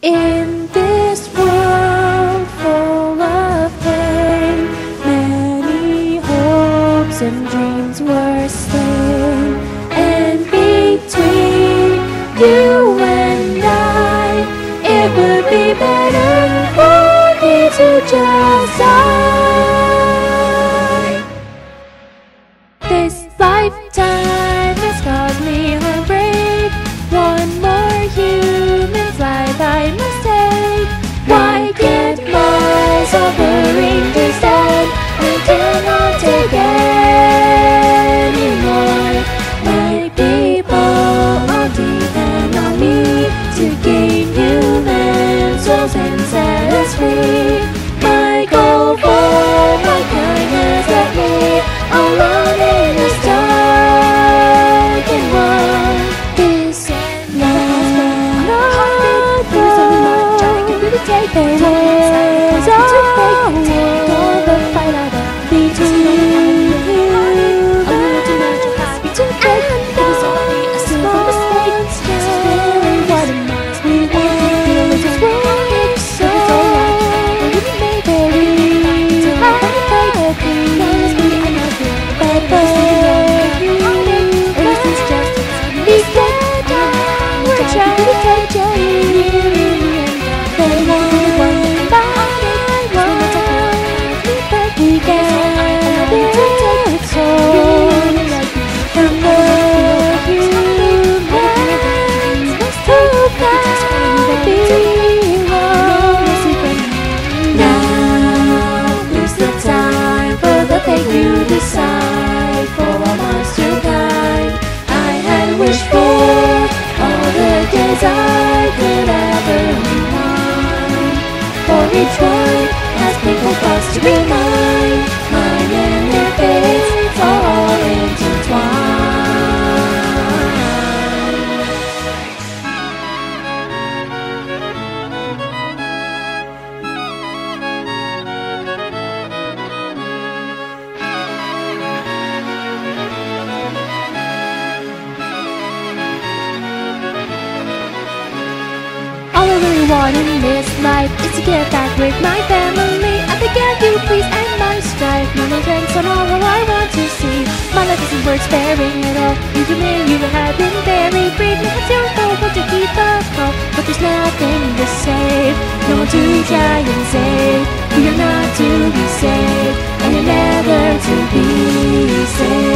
In this world full of pain, many hopes and dreams were slain. And between you and I, it would be better for me to just die. This Take the the time for the thing you decide for all us to. I had wished for all the days I could ever want. For each one has painful thoughts to remind. Really in this life is to get back with my family. I forget you, please, and my strife. More drinks on all who I want to see. My life isn't worth sparing at all. You can live, you have been very brave. No one's your fault, but to keep the call. But there's nothing to save, no one to try and save. Are not to be saved, and you're never to be saved.